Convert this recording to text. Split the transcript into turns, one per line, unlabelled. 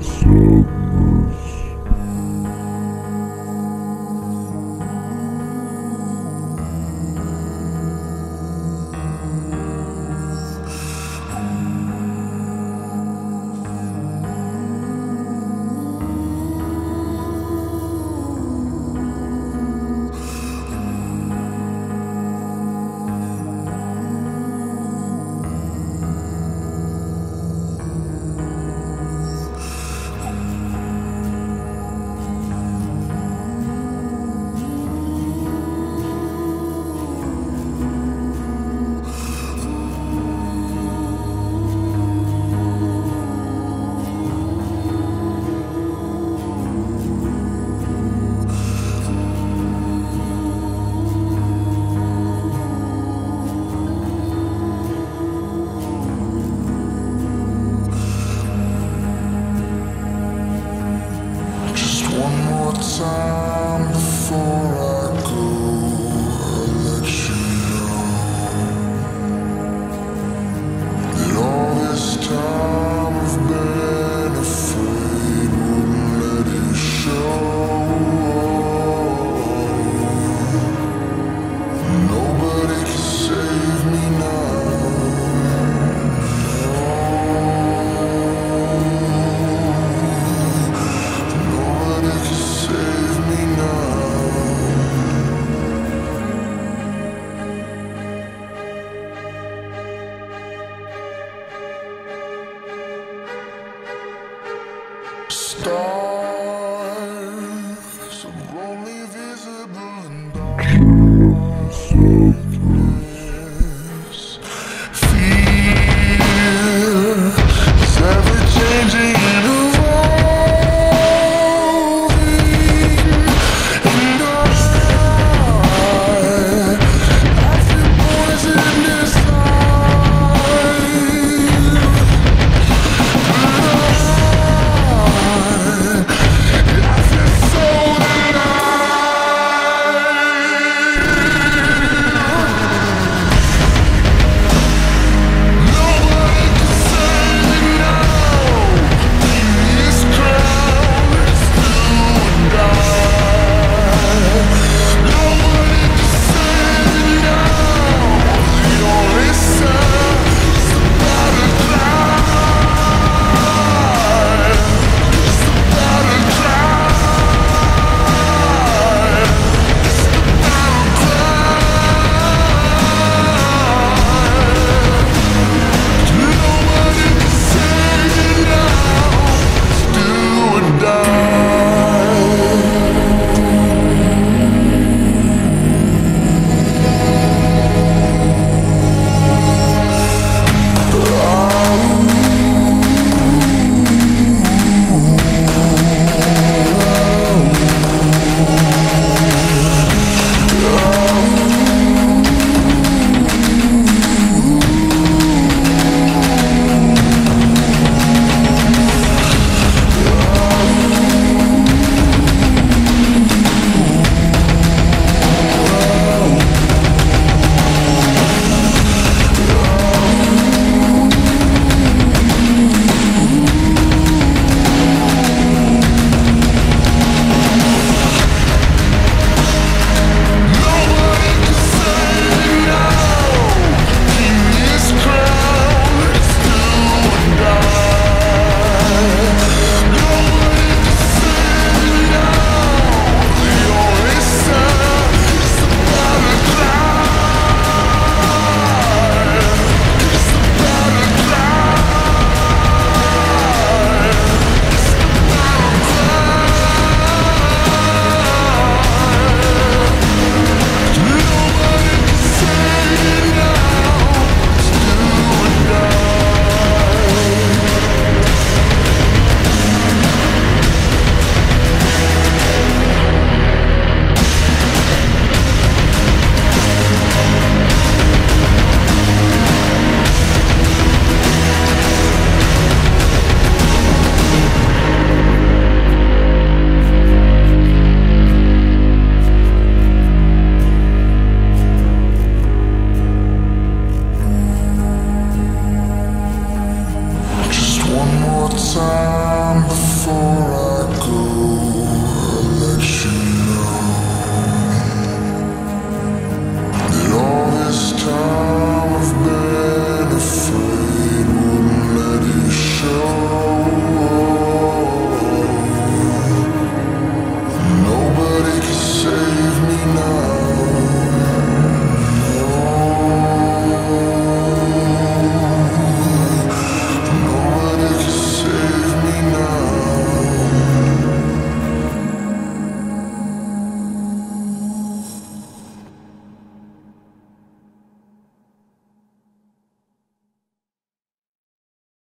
said time to fall. stop. Oh.